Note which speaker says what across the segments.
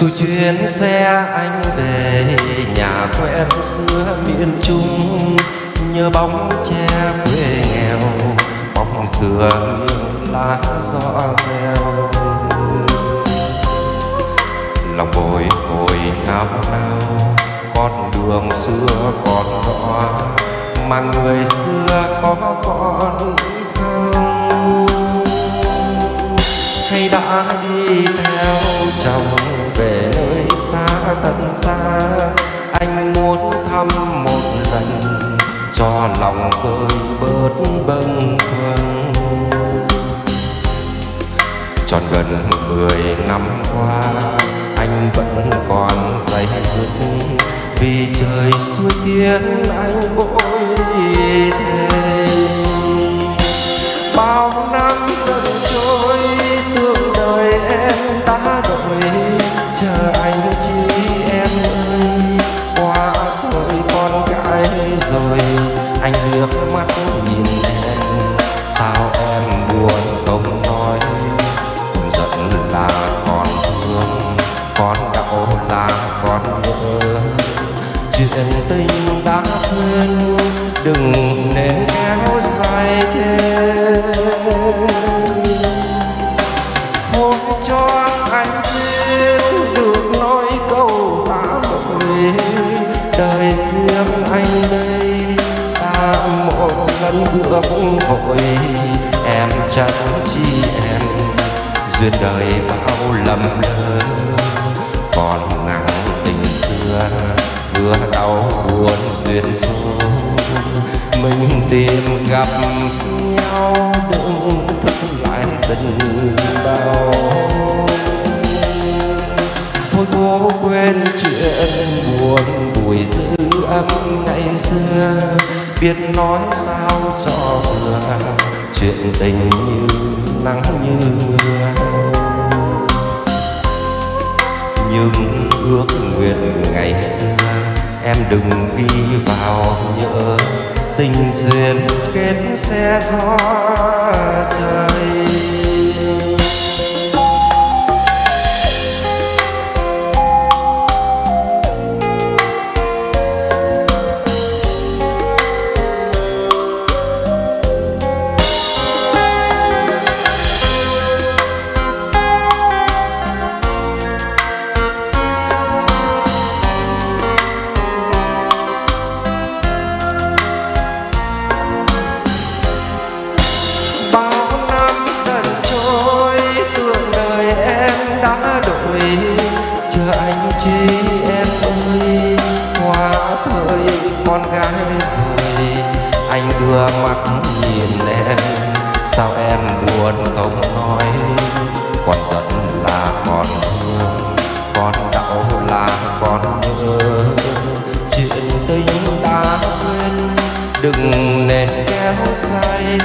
Speaker 1: Xuôi chuyến xe anh về nhà quen xưa miền Trung, Nhớ bóng tre quê nghèo, bóng dừa nghiêng lá gió reo. Lòng bồi hồi nao nao, con đường xưa còn rõ, mà người xưa có con không? Xa. Anh muốn thăm một lần, cho lòng vơi bớt bâng khuâng. Tròn gần mười năm qua, anh vẫn còn dây dứt vì trời suối khiến anh bỗng nước mắt nhìn em. Sao em buồn không nói? Còn giận là còn thương. Còn đau là còn nhớ. Chuyện tình đã quên, đừng nên kéo dài thêm. Vẫn bước vội em chẳng chi em duyên đời bao lầm lỡ. Còn nặng tình xưa vừa đau buồn duyên số. Mình tìm gặp nhau đừng thức lại tình bao. Thôi cố quên chuyện buồn buổi giữ âm ngày xưa biết nói sao cho vừa, chuyện tình như nắng như mưa. Nhưng ước nguyện ngày xưa, em đừng ghi vào nhớ. Tình duyên kết xe gió trời. Chờ anh chi em ơi qua thời con gái rồi anh đưa mắt nhìn em. Sao em buồn không nói, còn giận là còn thương. Còn đau là còn nhớ. Chuyện tình đã quên, đừng nên kéo dài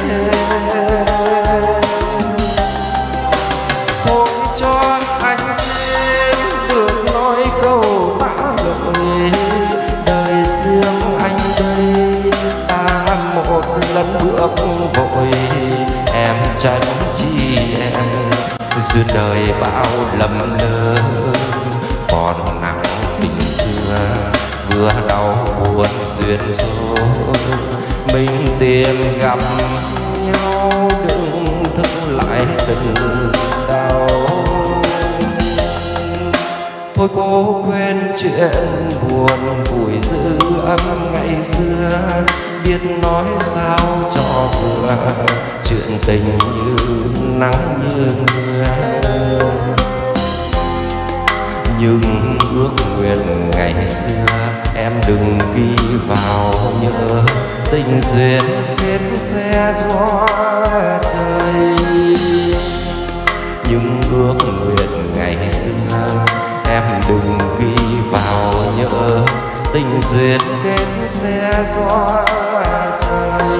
Speaker 1: chi em duyên đời bao lầm lỡ, còn nặng tình xưa, vừa đau buồn duyên số. Mình tìm gặp nhau, đừng thức lại tình đau thôi cố quên chuyện buồn vùi giữ âm ngày xưa. Biết nói sao cho vừa, chuyện tình như nắng như mưa. Nhưng ước nguyện ngày xưa, em đừng ghi vào nhớ. Tình duyên kết xe gió trời. Nhưng ước nguyện đừng ghi vào nhớ. Tình duyệt kết sẽ gió trời.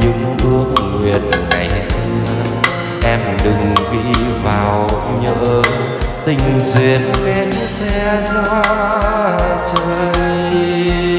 Speaker 1: Những ước nguyện ngày xưa em đừng ghi vào nhớ. Tình duyệt kết sẽ gió trời.